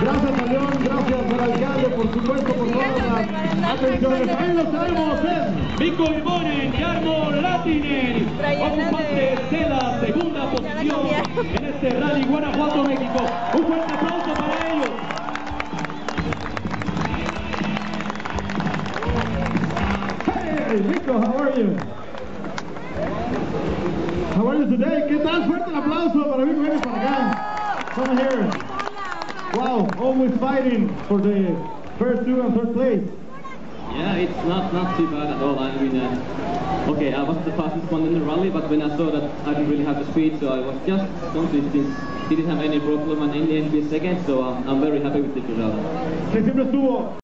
Gracias a León, gracias al alcalde, por supuesto, por todas las atenciones. Ahí los tenemos en Vico Ibonen y Armo Latinen, ocupantes de la segunda posición en este Rally Guanajuato, México. Un fuerte aplauso para ellos. Hey, Rico, how are you? How are you today? ¿Qué tal? Fuerte el aplauso para Vico, ven para acá. Come here. Wow, always fighting for the first two and third place. Yeah, it's not not too bad at all. I mean, uh, okay, I was the fastest one in the rally, but when I saw that I didn't really have the speed, so I was just consistent. Didn't have any problem, and in the end, be second. So um, I'm very happy with the result. Que siempre estuvo